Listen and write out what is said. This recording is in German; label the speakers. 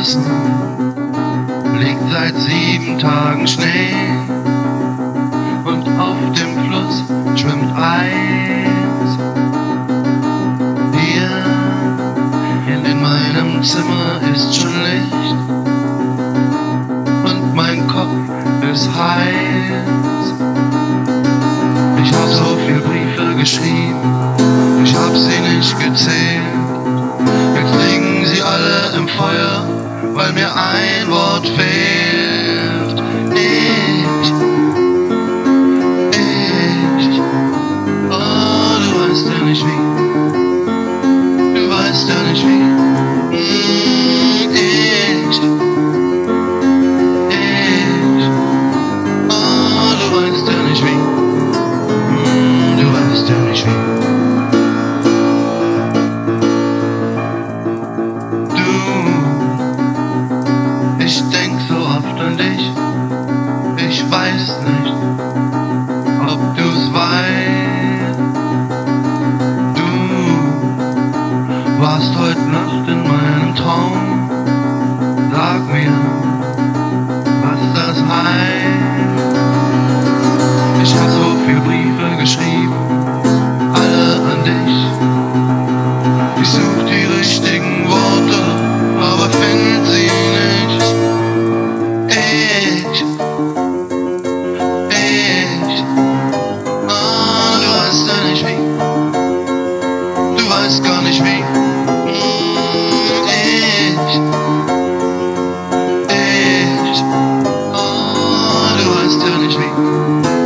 Speaker 1: Osten liegt seit sieben Tagen Schnee und auf dem Fluss schwimmt Eis. Hier in meinem Zimmer ist schon Licht und mein Kopf ist heiß. Ich hab so viele Briefe geschrieben. Weil mir ein Wort fehlt. Ich, ich, oh, du weißt ja nicht wie, du weißt ja nicht wie. Warst heute Nacht in meinem Punish me.